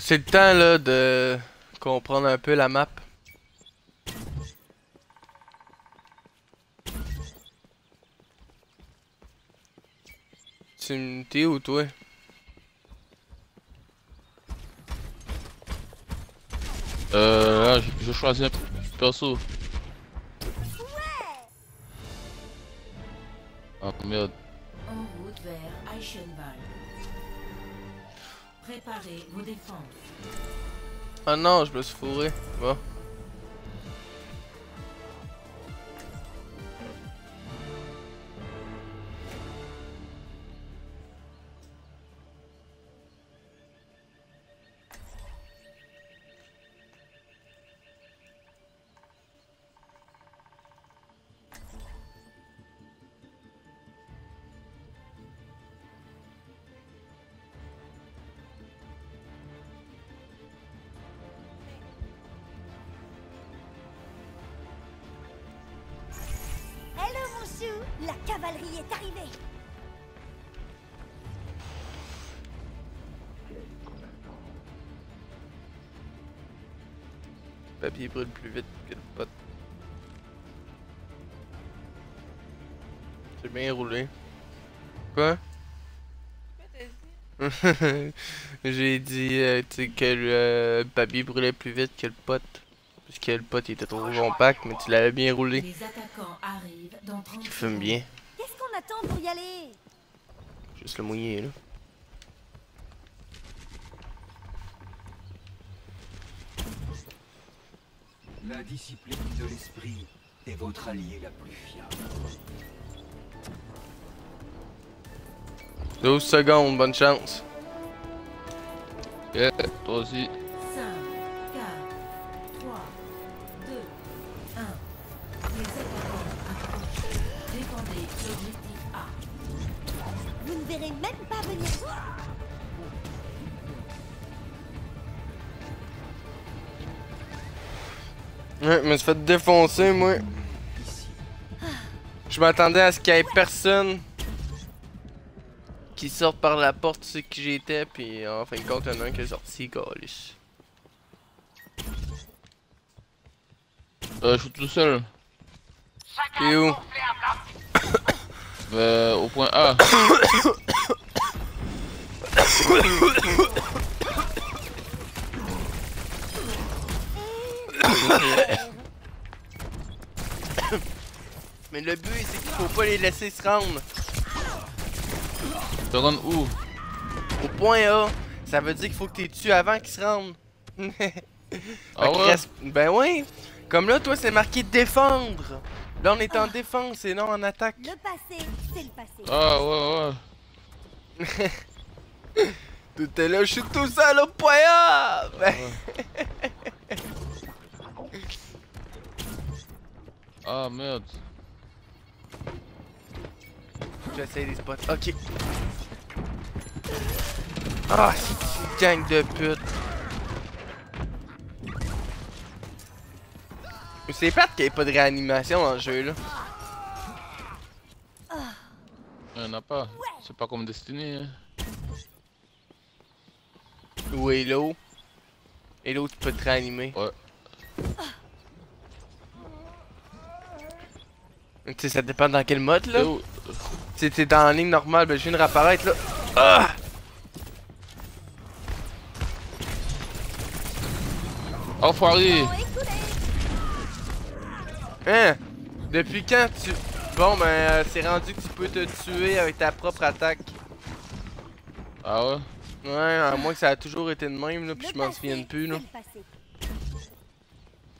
C'est le temps là de comprendre un peu la map. C'est une thé ou toi? Euh, là, je, je choisis un perso. Ah merde. En route vers Eichenwald. Préparez vos défenses. Ah non, je me suis fourré. Bon. La cavalerie est arrivée. Le papier brûle plus vite que le pot. C'est bien roulé. Quoi? J'ai dit euh, que le euh, papier brûlait plus vite que le pot. Parce que le pot il était trop compact, mais tu l'avais bien roulé. Les arrivent dans 30 Il fume bien? Qu'est-ce qu'on attend pour y aller? Juste le mouiller là. La discipline de l'esprit est votre allié la plus fiable. 12 secondes, bonne chance. Yeah, toi aussi. Ouais, je me suis fait défoncer moi. Je m'attendais à ce qu'il y ait personne qui sorte par la porte, sais qui j'étais, puis en fin de compte, il y en a un qui est sorti, calice. Euh, je suis tout seul. T'es où? Euh, au point A. Mais le but, c'est qu'il faut pas les laisser se rendre. Te rendre où? Au point A, ça veut dire qu'il faut que tu tues avant qu'ils se rendent. Ah ouais? reste- Ben oui. Comme là, toi, c'est marqué défendre. Là, on est en défense et non en attaque. Le passé, c'est le passé. Ah ouais ouais. Tout est là, je suis tout seul au point A. Ben, Ah merde. J'essaie les spots. Ok. Ah, c'est une gang de. Mais C'est plate qu'il n'y ait pas de réanimation dans le jeu là. Il y en a pas. C'est pas comme Destiny. Hein. Ou Hello. Hello, tu peux te réanimer. Ouais. Tu sais, ça dépend dans quel mode là. Si t'es dans la ligne normale, ben je viens de réapparaître là. Ah! Enfoiré Oh, Hein? Depuis quand tu. Bon, ben, euh, c'est rendu que tu peux te tuer avec ta propre attaque. Ah ouais? Ouais, à moins que ça a toujours été de même, là, puis Le je m'en passé, souvienne plus, là. Tu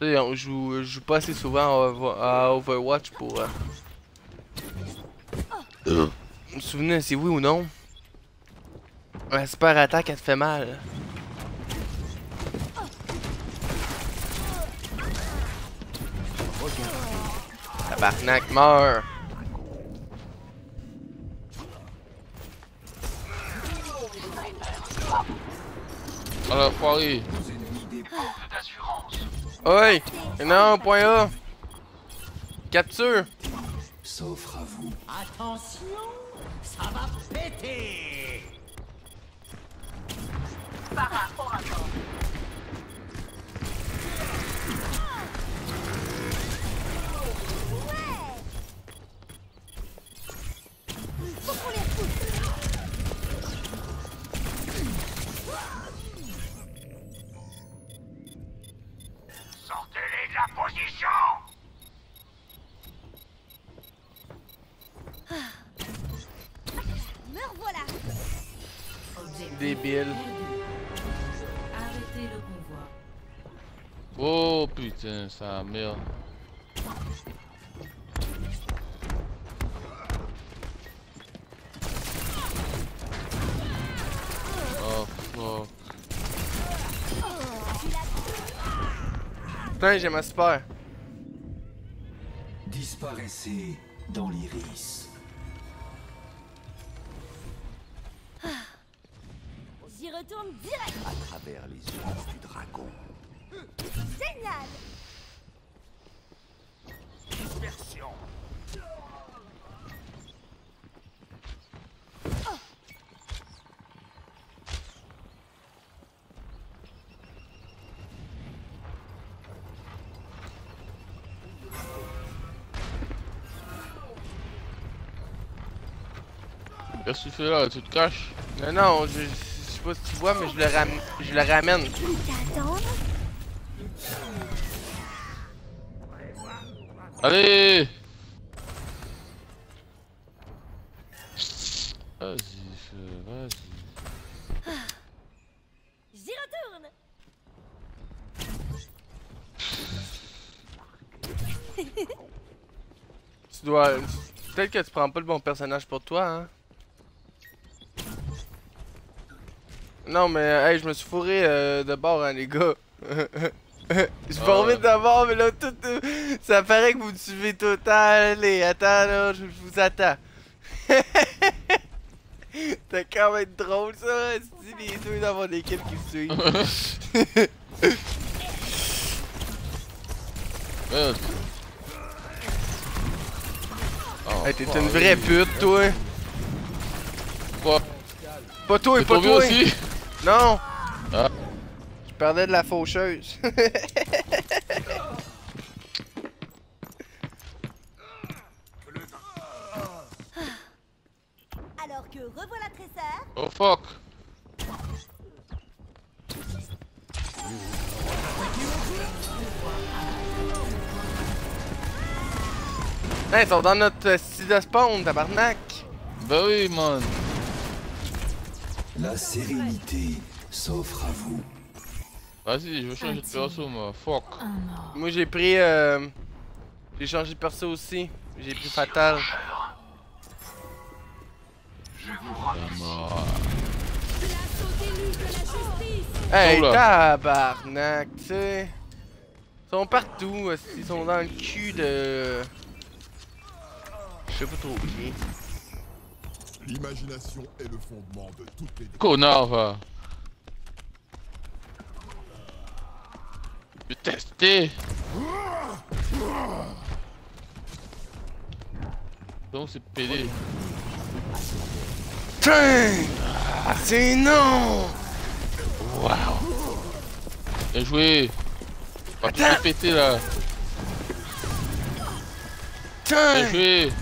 sais, on joue, je joue pas assez souvent à, Over- à Overwatch pour. Euh... Me souvenir si oui ou non. Un super attaque, elle te fait mal. Tabarnak, meurs! Ah dépendent d'assurance. Oi! Non, point A! Capture! s'offre à vous. Attention, ça va péter Faut Perdu. Arrêtez le convoi. Oh putain, ça merde. Oh fuck. Putain, j'ai ma super. Disparaissez dans l'iris. Direct. À travers les yeux du dragon. Génial. Dispersion Qu'est-ce que tu fais là Tu te caches Non, non, je sais pas si tu vois, mais je le, ram je le ramène. Allez Vas-y, vas-y. J'y retourne. Tu dois. Peut-être que tu prends pas le bon personnage pour toi, hein. Non, mais hey, je me suis fourré euh, de bord, hein, les gars. je formé ouais. de bord, mais là, tout. euh, ça paraît que vous me suivez tout. Allez, attends, là, je, vous attends. T'as quand même drôle, ça. Si les deux dans mon équipe qui me suivent. Oh, hey, t'es fuck. une vraie pute, toi. Quoi? Pas toi, T'es pas toi. aussi? Non. Ah. Je parlais de la faucheuse. Alors que revoilà Tresseur. Oh fuck hey, ils sont dans notre euh, style de spawn, tabarnak. Bah oui man La sérénité s'offre à vous. Vas-y, je veux changer de perso moi, fuck Moi j'ai pris. Euh... J'ai changé de perso aussi. J'ai pris Fatal. T'es mort. Hey, Oh tabarnak, tu sais. Ils sont partout, ils sont dans le cul de. Je sais pas trop qui. L'imagination est le fondement de toutes les Connard va. Je vais tester. Donc c'est pédé? Putain! C'est non! Bien joué. On va péter là. Putain! Bien joué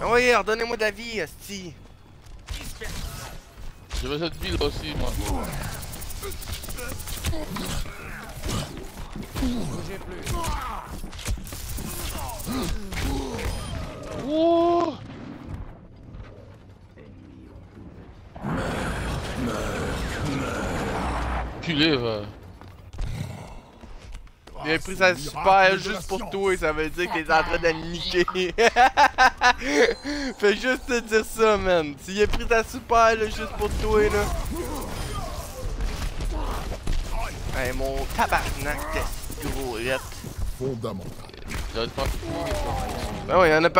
Ah ouais, redonnez-moi vie, asti. Veux cette ville aussi moi. Ouh. Culé va Il a pris sa super juste pour toi, ça veut dire qu'il est en train de niquer. Fais juste te dire ça, man. S'il a pris ta super là, juste pour toi, là. Hey, mon tabarnak de gros hit. fondamentales. Ça va être pas Ben ouais, y'en a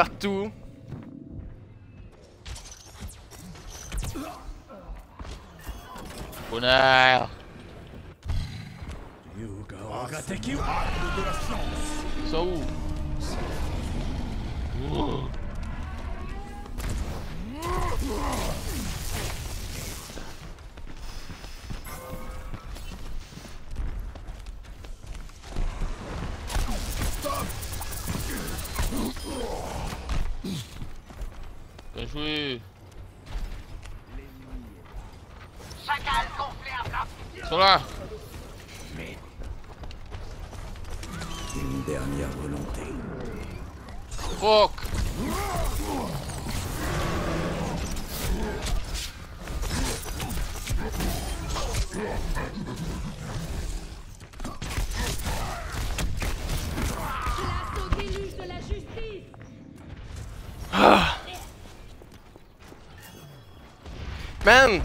partout. Connard Yuga Ogateki Ils sont où? Chacal gonflé à plat. Une dernière volonté. Fuck. Man!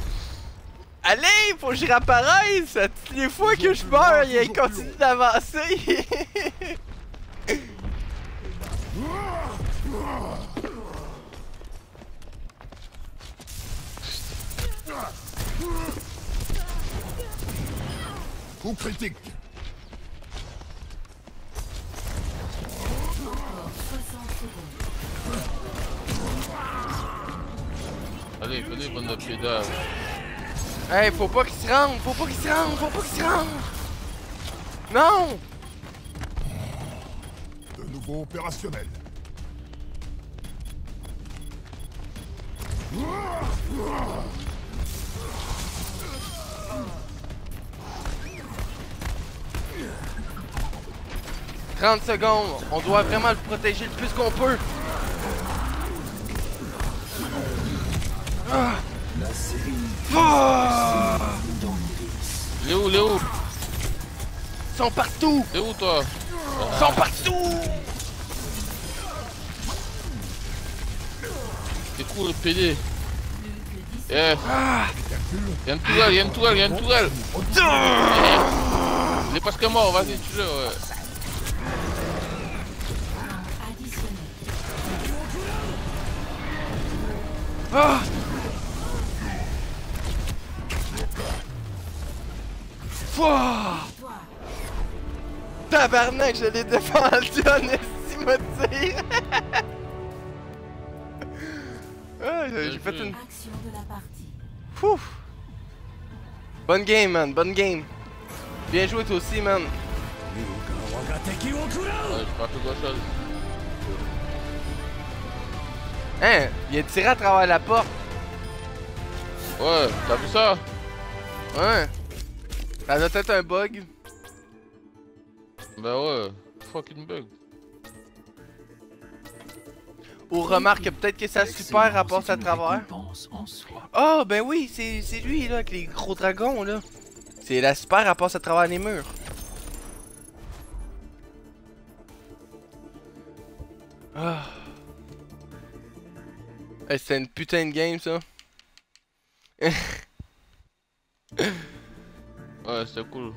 Allez, faut que je réapparaisse! Toutes les fois que je meurs, il continue d'avancer! Coup critique. 60 secondes. Allez, venez, bande de pédales. hey, faut pas qu'il se rende! Faut pas qu'il se rende! Faut pas qu'il se rende! Non! De nouveau opérationnel. « 30 secondes, on doit vraiment le protéger le plus qu'on peut. La série Ah! Il est où, il est où? Ils sont partout! Où, toi? Ils sont partout! Cool, le PD. Eh. Y'a une tourelle, y'a une tourelle, y'a une tourelle. Il est presque mort, vas-y, tue-le, ouais. Additionnel. Ah! Fouah! Tabarnak, je l'ai défendu en estime de tir! ah, j'ai fait une... Fouf! Bonne game, man, bonne game. Bien joué, toi aussi, man. Ouais, Hein? Il a tiré à travers la porte. Ouais, t'as vu ça? Ouais. Ça doit être un bug. Bah ouais, fucking bug. Ou remarque peut-être que ça super à passer à travers. Soi. Oh, ben oui, c'est c'est lui, là, avec les gros dragons, là. C'est la super à passer à travers les murs. Ah. Hey, C'était une putain de game, ça. Ouais, c'était cool.